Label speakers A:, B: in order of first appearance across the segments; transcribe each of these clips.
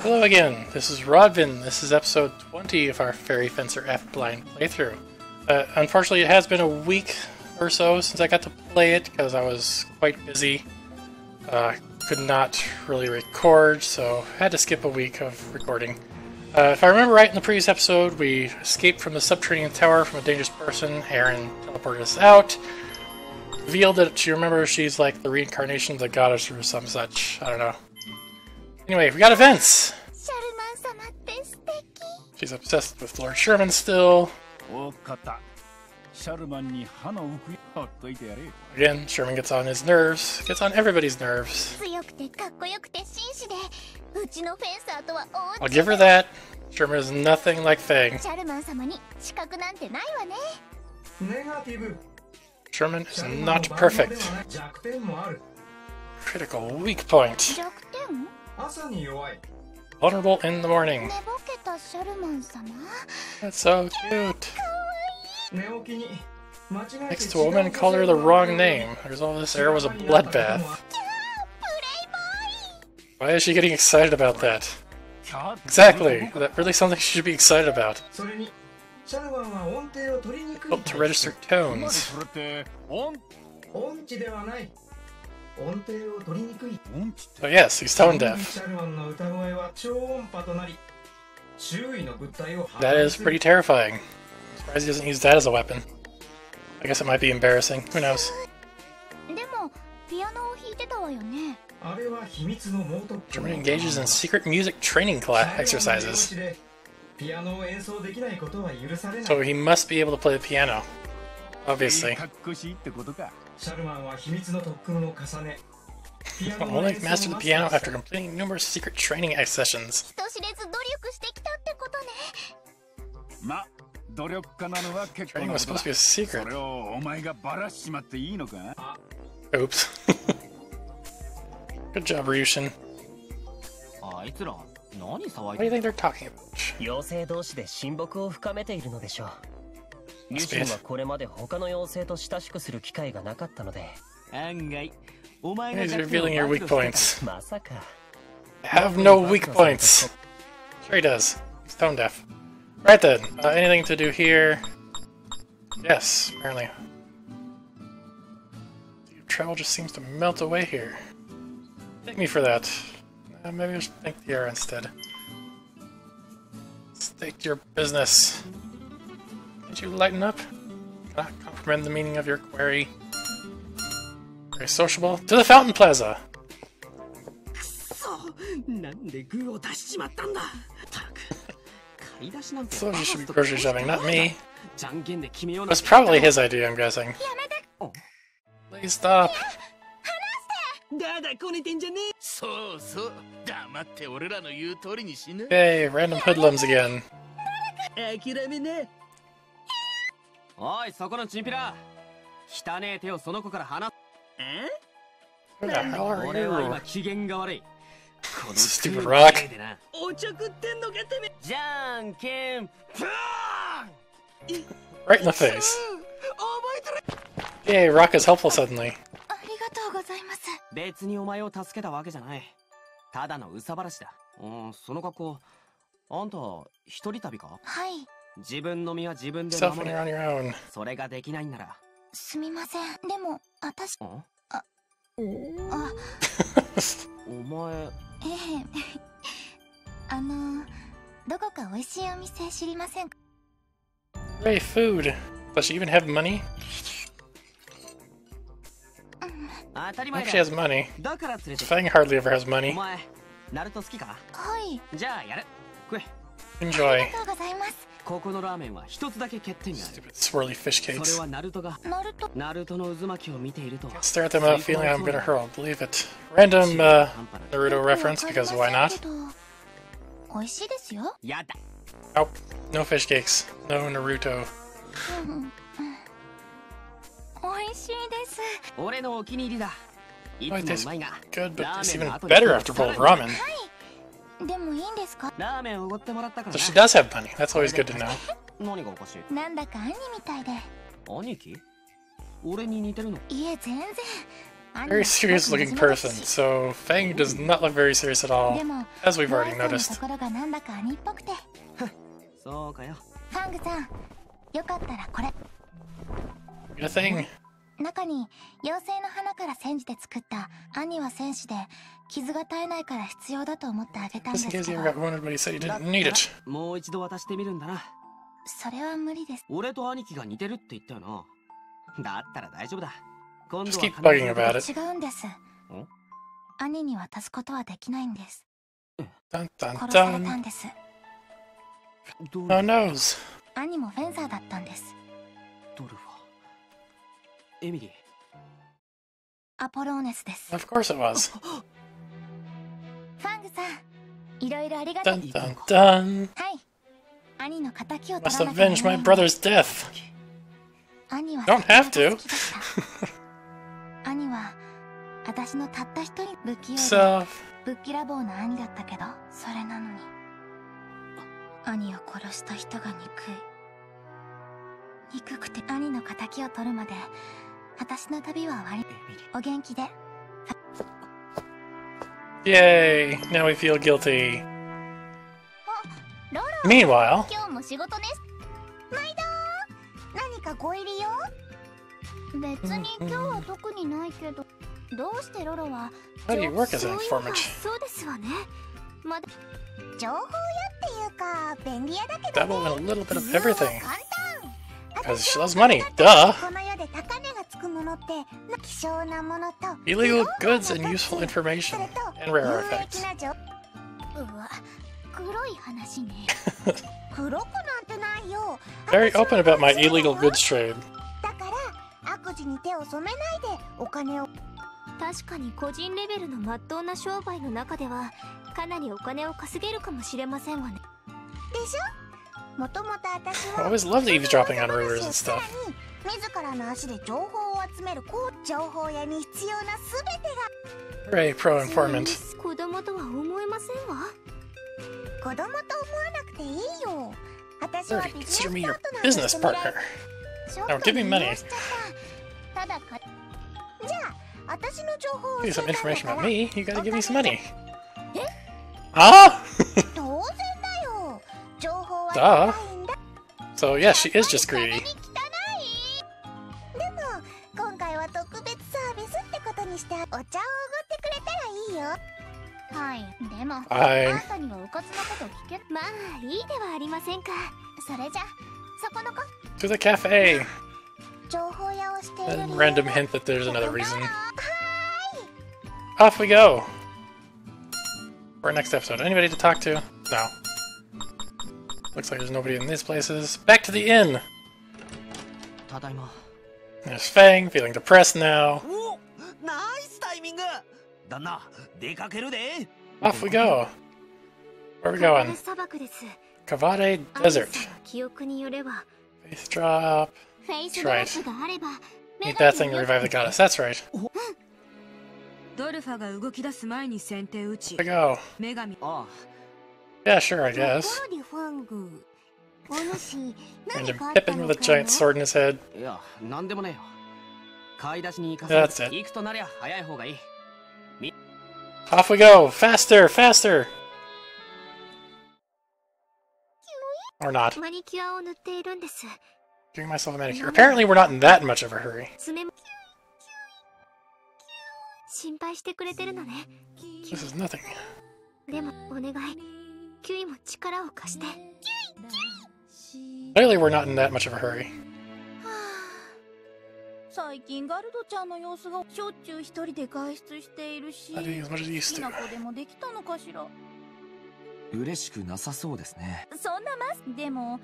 A: Hello again, this is Ruadvin. This is episode 20 of our Fairy Fencer F blind playthrough. Uh, unfortunately, it has been a week or so since I got to play it because I was quite busy. Uh, could not really record, so had to skip a week of recording. Uh, if I remember right in the previous episode, we escaped from the subterranean tower from a dangerous person. Eryn teleported us out. Revealed that she remembers she's like the reincarnation of the goddess or some such. I don't know. Anyway, we got events. She's obsessed with Lord Sherman still. Again, Sherman gets on his nerves, gets on everybody's nerves. I'll give her that. Sherman is nothing like Fang. Sherman is not perfect. Critical weak point.
B: 弱点
C: 朝に弱い
A: Vulnerable in the morning.
B: 寝ぼけたシャルマン様
A: That's so cute.
C: 寝起きに間違えて
A: Next to a woman called her the wrong name. There's all this air was a bloodbath.
B: プレイボ
A: Why is she getting excited about that? Exactly. That really something she should be excited about.
C: それにシャルマンは音程を取りにくい
A: Built to register
D: つまり
A: tones.
D: それって音
C: 音痴ではない音程を取りにくい
D: 音痴って
A: So yes, he's tone
C: シ
A: deaf.
C: ャルマンの歌声は超音波となり周囲の物体を破
A: That
C: 壊
A: is
C: する
A: pretty terrifying. Surprised he doesn't use that as a weapon. I guess it might be embarrassing. Who knows?
B: ーイでもピアノを弾いてたわよね
C: あれは秘密の猛特訓
A: German engages in secret music training class exercises.
C: ピアノを演奏できないことは許されない
A: So he must be able to play the piano. Obviously. Mastered the piano after completing numerous secret training sessions. Training was supposed to be a secret. Oops. Good job, Ryushin. What do you think they're talking about?
E: 妖精同士で親睦を深めているのでしょうリュシンはこれまで他の妖精と親しくする機会がなかったので案外お前
A: He's revealing your weak points.
E: まさか
A: I have no weak points. Sure he does. He's tone deaf. Right then, uh, anything to do here? Yes, apparently. Travel just seems to melt away here. Thank me for that. Uh, maybe I should thank the air instead. State your business. Can't you lighten up? Cannot comprehend the meaning of your query. Very sociable. To the Fountain Plaza!
F: そうなんでグーを出しちまったんだたく買い出しなんて
A: So you should be grocery shopping, not me.
F: じゃんけんで決めよう
A: It was probably his idea, I'm guessing.
F: お
A: Please stop.
F: だだこねてんじゃねえ
G: そうそう黙って俺らの言う通りにしな
A: Yay, random hoodlums again.
F: 諦めな おいそこのチンピラ。汚ねえ手をその子から離え
A: ？Who the hell are
F: 俺は今?機嫌が悪い。このなお茶食ってんのかてめじゃんけん。ぷーん
A: Right in the face. Yay, Rock is helpful suddenly.
B: ありがとうございます。
F: 別にお前を助けたわけじゃない。ただの憂さ晴らしだ。うんその格好。あんた一人旅か？
B: はい
F: 自分の身は自分で守れ.それができないんなら
B: すみませんでも私
F: ん
B: あ
F: お前
B: ええあのどこか美味しいお店知りませんか
A: Hooray, food. Does she even have money? she has money. Fang hardly ever has
F: お
A: money.
F: 前ナルト好きか
B: はい
F: じゃあやる食え
B: あ
A: Enjoy.
F: ここのラーメンは一つだけ欠点がある
A: swirly fish
F: それ
A: cakes.
F: はナルトが
B: ナルト
F: ナルトの渦巻きを見ていると
A: Stare at them without feeling I'm gonna hurl. Believe it. Random uh, Naruto reference because
B: ま
A: why not?
B: 美味しいですよ
F: やだ
A: Nope. No fish cakes. No Naruto.
B: 美味しいです
F: 俺のお気に入りだい
A: Oh,
F: つもうまいが
A: good, but
F: ラ
A: it's even better after bowl of ramen.
B: でもい
F: ラーメンおごってもらったから
A: So
F: な
A: she does have money. That's always good to know.
F: 何がおかしい
B: なんだか兄みたいで
F: 兄貴俺に似てるの
B: いえ全然兄
A: Very
B: は
A: serious looking person, so Fang does not look very serious at all, as we've already noticed.
B: ところがなんだか兄っぽくて
F: そうかよ
B: ファングさんよかったらこれ
A: Get a thing.
B: 中に妖精の花から煎じて作った兄は戦士で傷が絶えないから必要だと思ってあげたんですけど.
F: もう一度渡してみるんだな。
B: それは無理です。
F: 俺と兄貴が似てるって言ったよな。だったら大丈夫だ。今度は.
B: 違うんです。兄に渡すことはできないんです。殺された.んです。
F: ドル
A: Oh noes.
B: 兄もフェンサーだったんです。
F: ドルファエミリー。
B: アポローネスです。
A: Of course it was.
B: ファングさんいろいろありがとう。
A: Dun dun dun.
B: はい。兄の敵を取
A: Must
B: らなきゃい
A: avenge
B: けな
A: my
B: い.兄は
A: Don't have to.
B: 兄は私のたった一人不器用で
A: So,
B: ぶっきらぼうな兄だったけどそれなのに。兄を殺した人が憎い。憎くて兄の敵を取るまで私の旅は終わり。お元気で
A: Yay! Now we feel guilty. Meanwhile... How do you work as an informant? Dabble in a little bit of everything. Because she loves money, duh! Illegal goods and useful information
B: それと
A: and rare
B: 有益
A: artifacts.
B: な情うわ黒い話ね黒くなんてないよ
A: Very
B: 私は
A: open about my
B: 面白い
A: illegal
B: わ
A: goods trade.
B: だから悪事に手を染めないでお金を確かに個人レベルの真っ当な商売の中ではかなりお金を稼げるかもしれませんわねでしょもともと私
A: I
B: は
A: always loved eavesdropping on rumors and
B: さら
A: stuff.
B: に自らの足で情報 を集めるこう情報屋に必要な全て
A: Hooray, pro informant.
B: が子供とは思えませんわ子供と思わなくていいよ私は
A: Already
B: ビジ
A: consider me
B: ネ
A: your
B: スパートナーと
A: business
B: してもら
A: partner.
B: うちょっ
A: Now
B: と
A: give me
B: 利
A: money.
B: 用しちゃったただかじゃあ私の情報を
A: Give you some
B: 教えてあげ
A: information
B: た
A: about
B: ら
A: me. You gotta give me some money.
B: え
A: Ah!
B: 当然だよ情報は
A: Duh.
B: 高いんだ
A: So yeah, she is just
B: 金
A: greedy.
B: よはいでも
A: はい
B: あんたにはうかつなこと聞けまあいいではありませんかそれじゃそこの子
A: To the cafe.
B: 情報屋をしている
A: And
B: 理由
A: random
B: は
A: hint that there's another
B: ここ
A: reason.
B: なの
A: Off we go. For our next episode. Anybody to talk to? No. Looks like there's nobody in these places. Back to the inn.
F: ただいま
A: There's Fang, feeling depressed now.
G: 旦那、出かけるで
A: Off we go! Where are we going? Kavade Desert. Faith drop. That's right. Need that thing to revive the goddess. That's right. Hmm.
H: ドルファが動き出す前に先手打ち。
A: I go.
H: 女神。
F: ああ。
A: Yeah, sure, I guess. and a Pippin with a giant sword in his head. That's it. Off we go! Faster! Faster! Or not. Giving myself a manicure. Apparently we're not in that much of a hurry. This is nothing. Clearly we're not in that much of a hurry.
I: 最近ガルドちゃんの様子がしょっちゅう一人で外出しているし好き.な子でもできたのかしら？
J: 嬉しくなさそうですね
I: そんなますでも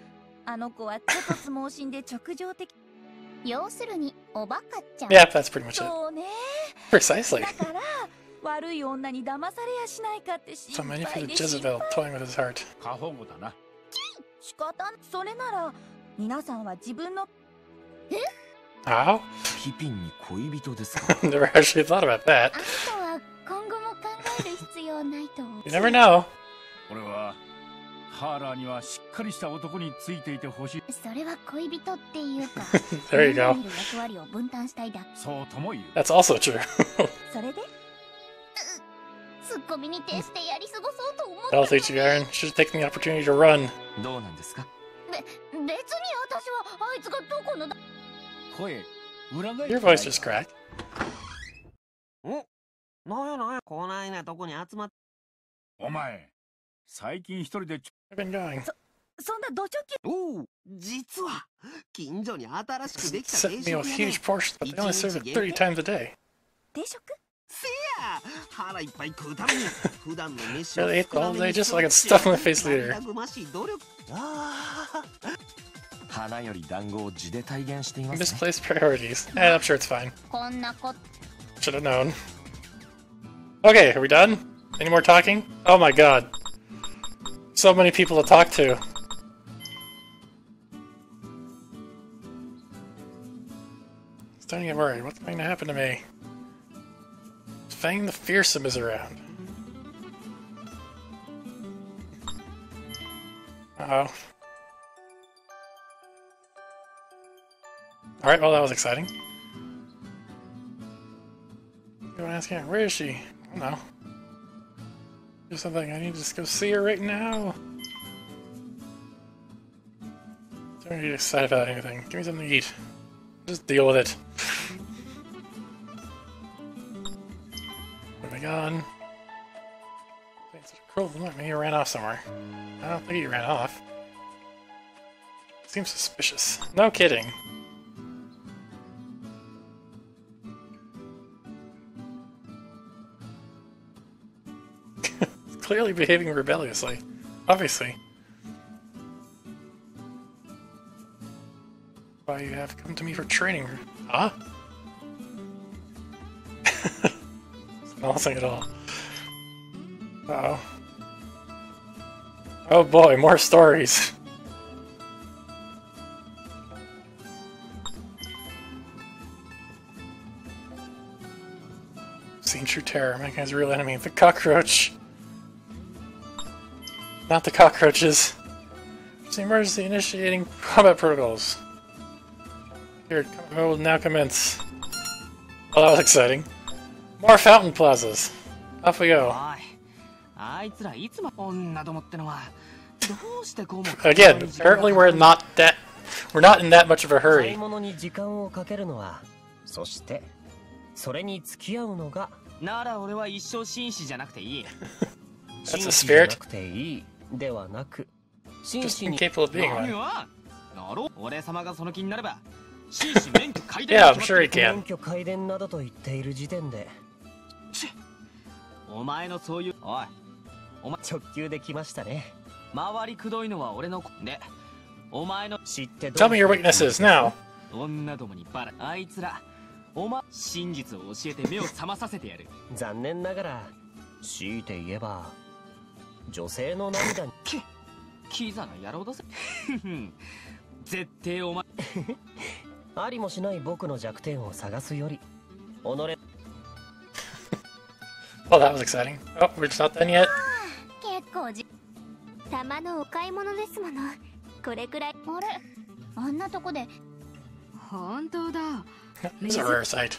I: あの子はちょっと相撲心で直情的
B: 要するにおバカちゃん
A: Yeah, that's pretty much it.
I: そうね
A: Precisely.
I: だから悪い女に騙されやしないかって
A: So
I: 心
A: many for
I: 配
A: the
I: で心
A: Jezebel
I: 配
A: toying with his heart.
D: 過保護だな
I: 仕方それなら皆さんは自分の
A: How?
J: Oh?
A: Never actually thought about that. you never know. There you go.
B: 役割を分担したいだ。
D: そうとも言う。
A: That's also true.
B: それで？ツッコミに徹してやり過ごそうと思っ
A: た That'll teach you Eryn. Should take the opportunity to run.
J: どうなんですか？
B: べ別に私はあいつがどこのだ
A: Your voice just cracked.
F: おなんやなんやこないなとこに集まっ
D: お前最近一人でち
A: I've been going.
I: そんなド直球
F: おお実は近所に新しくできた
A: Sent
F: 定
A: me a
F: 食屋
A: huge
F: で
A: portion, but they only serve it 30 times a day.
I: 定食
F: せや腹いっぱい食うために普段の飯
A: Really ate the whole day just so I could stuff my face later.
F: ぐましい努力ああ
A: Misplaced priorities. Eh, I'm sure it's fine. Should have known. Okay, are we done? Any more talking? Oh my god. So many people to talk to. Starting to get worried. What's going to happen to me? Fang the Fearsome is around. Uh oh Alright, well, that was exciting. Go ask her. Where is she? I don't know. Do something. I need to just go see her right now. Don't get excited about anything. Give me something to eat. Just deal with it. Moving on. Things are cool. Maybe he ran off somewhere. I don't think he ran off. Seems suspicious. No kidding. Clearly behaving rebelliously. Obviously. Why you have come to me for training? Huh? Nothing at all. Uh oh. Oh boy, more stories. Seen true terror, mankind's real enemy, the cockroach Not the cockroaches. It's the emergency initiating combat protocols. Here, combat will now commence. Oh, that was exciting. More fountain plazas. Off we go.
F: おいあいつらいつも女どもってのはどうしてこうも
A: Again, apparently we're not that we're not in that much of a
E: 買い
A: hurry.
E: 物に時間をかけるのはそしてそれに付き合うのが
F: なら俺は一生紳士じゃなくていい
A: That's a
E: 紳士じゃな
A: spirit.
E: くていい ではなく紳
A: Just
E: 士に
A: incapable of being
F: 何
A: one.
F: はなろ俺様がその気になれば。紳士免許改
A: Yeah, sure he
E: 免.許改伝などと言っている時点で。
F: お前のそういうおい。
E: 直球できましたね。
F: 回りくどいのは俺のでお前の
E: 知ってど
A: Tell
E: う
A: me your weaknesses now.
F: 女どもにバラあいつら。お前真実を教えて目を覚まさせてやる。
E: 残念ながら強いて言えば女性の涙に
F: キザな野郎だぜ絶対お前
E: ありもしない僕の弱点を探すより己
A: Well, that was exciting. Oh, we're just not done yet.
B: 結構じ玉のお買い物ですものこれくらいあれあんなとこで
H: 本当だ
A: It's a rare sight.
B: きっ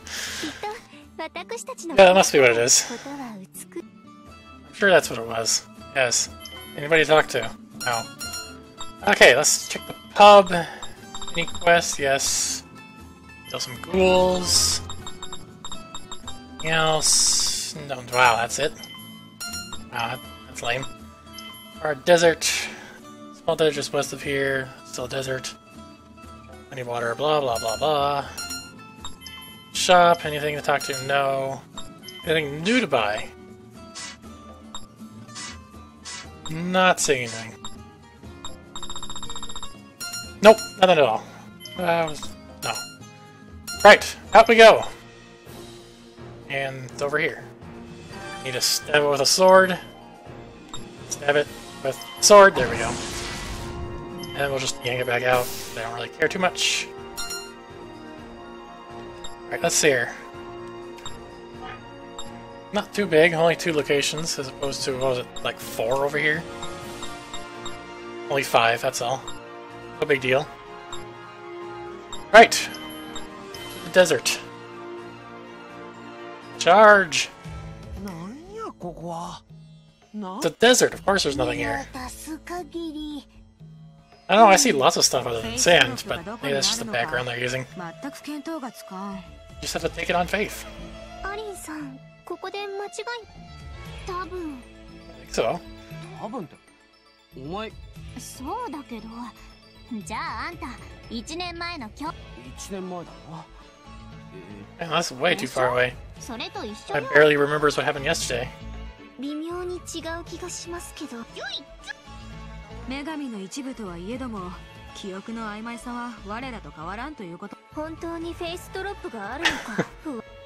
B: と私たちの
A: Yeah, that must be what it is.
B: ことは美し
A: I'm sure that's what it was. Yes. Anybody to talk to? No. Okay, let's check the pub. Any quests? Yes. Kill some ghouls. Anything else? No. Wow, that's it. Wow, that's lame. Our desert. Small desert just west of here. Still desert. Of water. Blah blah blah blah. Shop. Anything to talk to? No. Anything new to buy? Not seeing anything. Nope, nothing at all. Uh, no. Right, out we go. And it's over here. Need to stab it with a sword. Stab it with sword. There we go. And we'll just yank it back out. I don't really care too much. Alright, let's see here. Not too big, only two locations as opposed to, what was it, like four over here? Only five, that's all. No big deal. Right. The desert. Charge! A desert, of course there's nothing here. I don't know, I see lots of stuff other than sand, but maybe that's just the background they're using. Just have to take it on faith.
B: ここで間違い？多分。
A: think so.
F: 多分ってお前。
B: そうだけど。じゃああんた1年前の今日。
F: 1年前だな。
A: Man, that's way too far away.
B: それと一緒
A: I
B: よ
A: barely remembers what happened yesterday.
B: 微妙に違う気がしますけど。
H: 女神の一部とはいえども記憶の曖昧さは我らと変わらんということ。
B: 本当にフェイスドロップがあるのか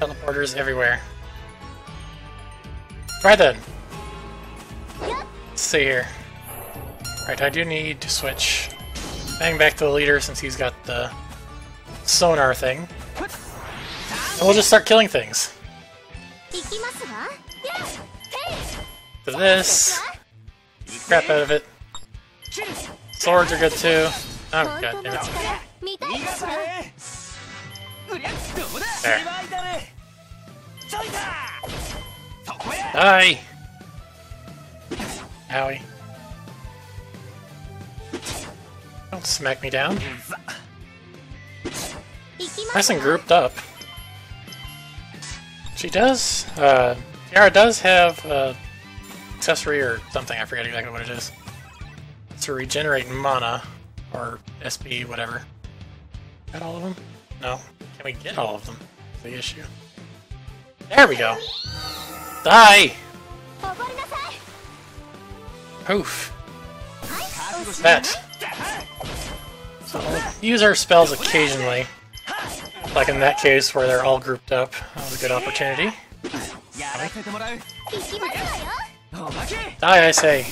A: Teleporters everywhere. Right then. Let's see here. Right, I do need to switch. Bang back to the leader since he's got the sonar thing. And we'll just start killing things. To this. Crap out of it. Swords are good too. Oh god damn it. Die! Owie. Don't smack me down. Nice and grouped up. She does, uh, Tiara does have, uh, accessory or something, I forget exactly what it is. To regenerate mana, or SP, whatever. Got all of them? No. Can we get all of them? The issue. There we go. Die! Poof. That. So we'll use our spells occasionally. Like in that case where they're all grouped up. That was a good opportunity. Die, I say.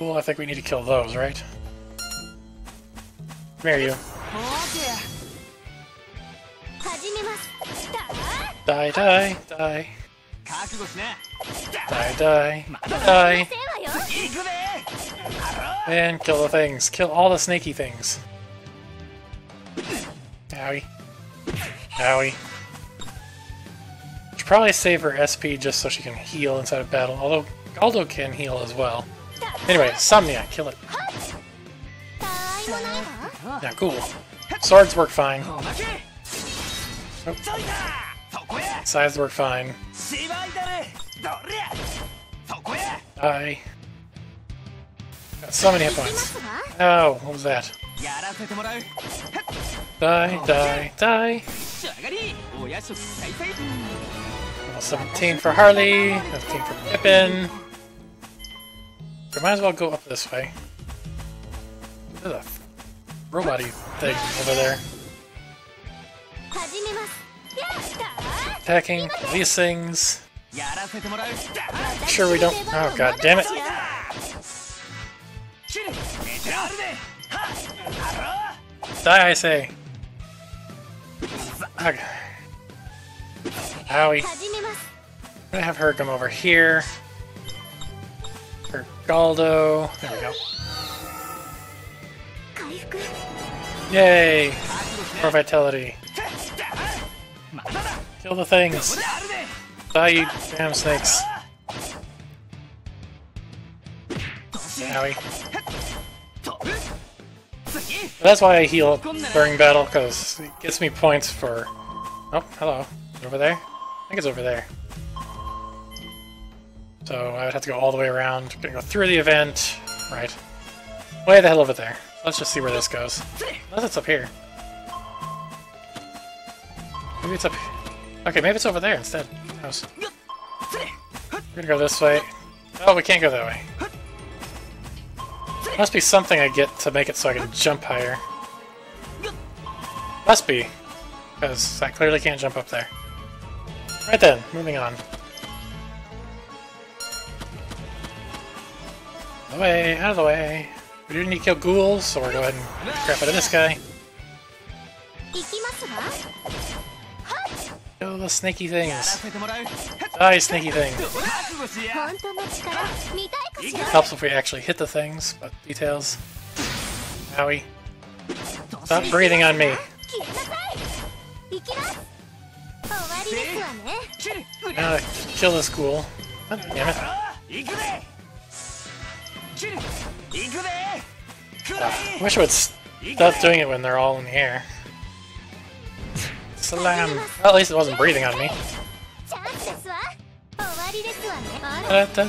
A: Well, I think we need to kill those, right? Come here, you. Die, die, die. Die, die, die. And kill the things. Kill all the snaky things. Owie. Owie. Should probably save her SP just so she can heal inside of battle, although Galdo can heal as well. Anyway, Somnia, kill it. Yeah, cool. Swords work fine.
G: Oh.
A: Sides work fine. I Got so many hit points. Oh, what was that? Die, die, die. 17 for Harley, 15 for Pippin. We might as well go up this way. There's a robot thing over there. Attacking these things. Sure we don't. Oh god damn it! Die, I say. Okay. Owie. I'm gonna have her come over here. Galdo. There we go. Yay! More vitality. Kill the things. Die, you damn snakes. Owie. That's why I heal during battle, because it gets me points for... Oh, hello. Over there? I think it's over there. So I would have to go all the way around. Gonna go through the event. Right. Way the hell over there. Let's just see where this goes. Unless it's up here. Maybe it's up Okay, maybe it's over there instead. House. We're gonna go this way. Oh, we can't go that way. Must be something I get to make it so I can jump higher. Must be. Because I clearly can't jump up there. Right then, moving on. Away, out of the way. We do need to kill ghouls, so we're going to crap out of this guy. Kill the snaky things. Die, snaky thing. Helps if we actually hit the things, but details. Owie. Stop breathing on me. Now kill this ghoul. Damn it. I wish it would stop doing it when they're all in the air. Slam! Well, at least it wasn't breathing on me. Da, da, da.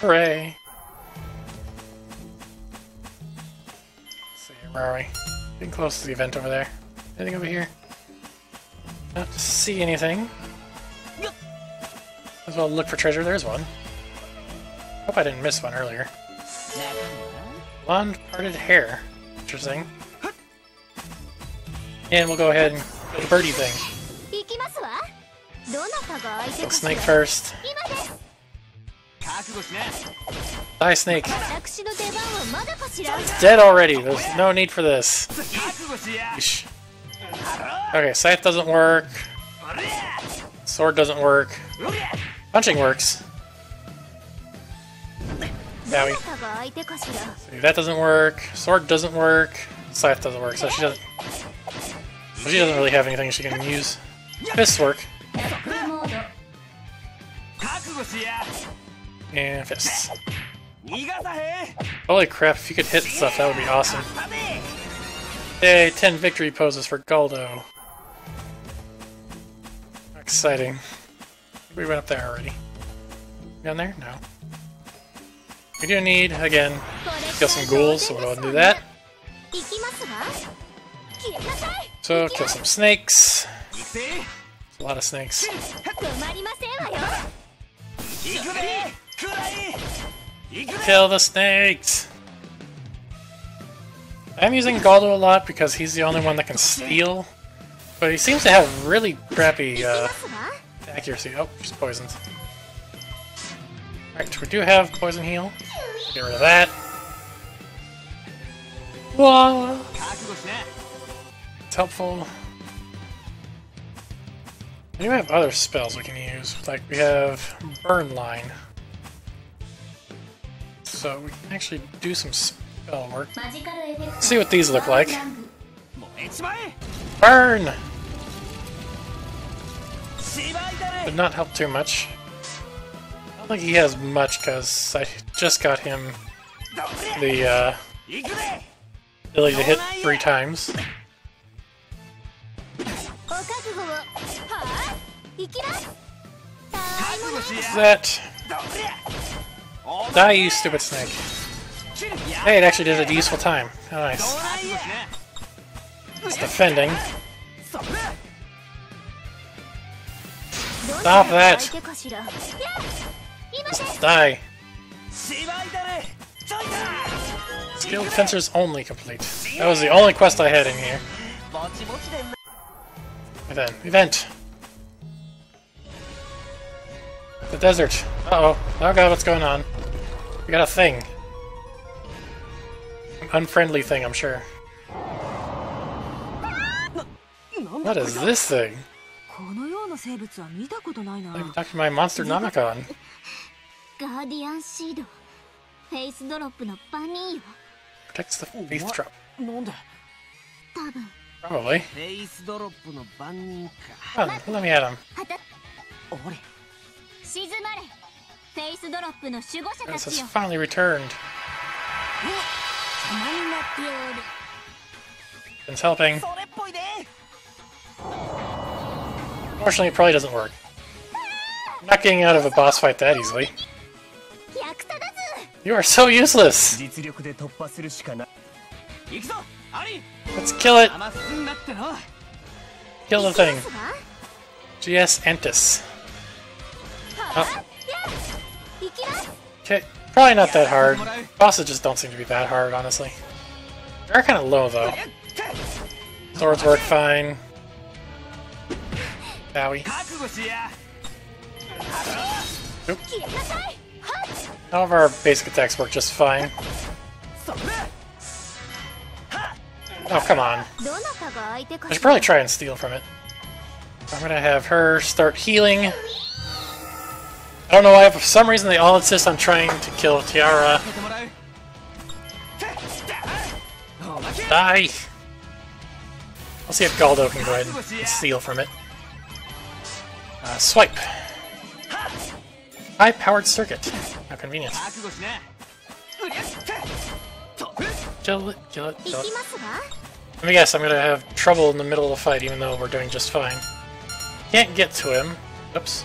A: Hooray! Let's see, where are we? Getting close to the event over there. Anything over here? Not to see anything. As well look for treasure. There's one. Hope I didn't miss one earlier. Blonde parted hair. Interesting. And we'll go ahead and the birdie thing. Go snake first. Die, snake. It's dead already. There's no need for this. Okay, scythe doesn't work. Sword doesn't work. Punching works. That doesn't work. Sword doesn't work. Scythe doesn't work, so she doesn't. She doesn't really have anything she can use. Fists work. And fists. Holy crap, if you could hit stuff, that would be awesome. Yay, 10 victory poses for Galdo. Exciting. We went up there already. Down there? No. We do need, again, kill some ghouls, so we'll do that. So, kill some snakes. a lot of snakes. Kill the snakes! I'm using Galdo a lot because he's the only one that can steal, but he seems to have really crappy uh, accuracy. Oh, she's poisoned. Alright, we do have poison heal. Get rid of that. It's helpful. We do have other spells we can use. Like we have Burn Line. So we can actually do some spell work. Let's see what these look like. Burn! Did not help too much. Think he has much because I just got him the uh, ability to hit three times. That Die, you stupid snake. Hey, it actually did a useful time. How nice. It's defending. Stop that! Just die. Skilled Fencers only complete. That was the only quest I had in here. Event. Event! The desert. Uh oh. Oh god, what's going on? We got a thing. An unfriendly thing, I'm sure. What is this thing? I'm talking my monster Namicon. Protects the faith drop. Probably. Come on, let me at him. This has finally returned. Oh, it's helping. Unfortunately, it probably doesn't work. I'm not getting out of a boss fight that easily. You are so useless! Let's kill it! Kill the thing. GS Entis. Oh. Okay, probably not that hard. Bosses just don't seem to be that hard, honestly. They are kind of low, though. Swords work fine. Bowie. Oop. All of our basic attacks work just fine. Oh, come on. I should probably try and steal from it. I'm gonna have her start healing. I don't know why, for some reason they all insist on trying to kill Tiara. Die! I'll see if Galdo can go ahead and steal from it. Uh, swipe. High-powered circuit. How convenient. Let me guess, I'm gonna have trouble in the middle of the fight even though we're doing just fine. Can't get to him. Oops.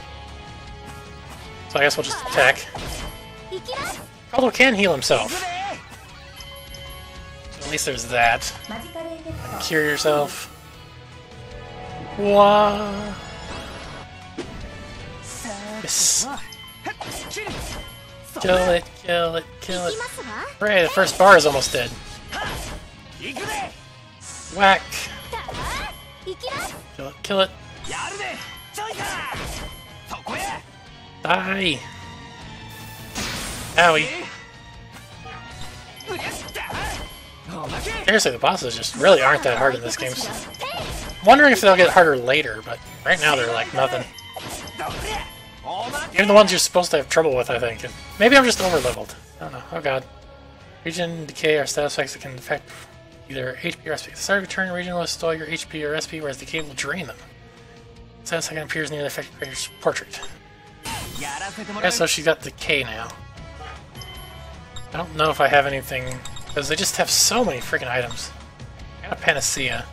A: So I guess we'll just attack. Galdo can heal himself. At least there's that. Cure yourself. Wah. Yes. Kill it, kill it, kill it. Hooray, the first bar is almost dead. Whack. Kill it, kill it. Die. Owie. Seriously, the bosses just really aren't that hard in this game. wondering if they'll get harder later, but right now they're like nothing. Even the ones you're supposed to have trouble with, I think. Maybe I'm just over-leveled. I don't know. Oh god. Regen decay are status effects that can affect either HP or SP. The start of a turn, regen will restore your HP or SP, whereas the decay will drain them. Status icon appears near the affected player's portrait. Yeah, so she's got decay now. I don't know if I have anything, because they just have so many freaking items. I got a panacea.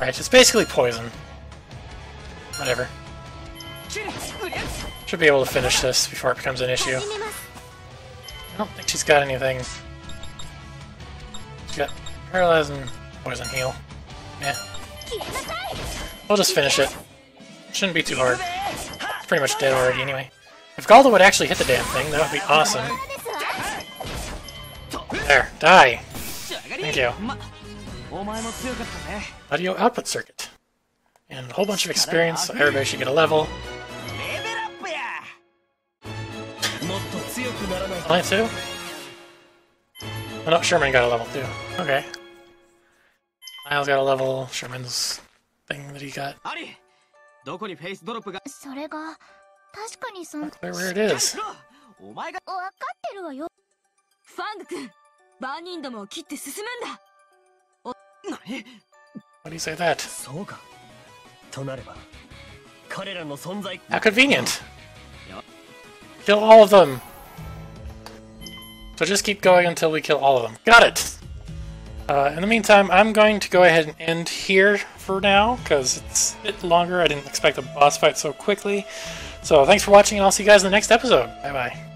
A: Right, it's basically poison. Whatever. Should be able to finish this before it becomes an issue. I don't think she's got anything. She's got paralyze and poison heal. Yeah. We'll just finish it. Shouldn't be too hard. It's pretty much dead already anyway. If Galdo would actually hit the damn thing, that would be awesome. There, die! Thank you. Audio output circuit. And a whole bunch of experience, so everybody should get a level. Only two? Oh no, Sherman got a level too. Okay. Miles got a level, Sherman's thing that he got.
F: どこにフェイスドロップが
B: それが確かにそん
A: Clear where it is.
F: お前が
B: わかってるわよ
H: ファング君バーニンドムを切って進むんだ
A: What do you say that?
E: そうかとなれば彼らの存在
A: How convenient! Kill all of them! So just keep going until we kill all of them. Got it! Uh, in the meantime, I'm going to go ahead and end here for now, because it's a bit longer. I didn't expect a boss fight so quickly. So thanks for watching, and I'll see you guys in the next episode. Bye-bye.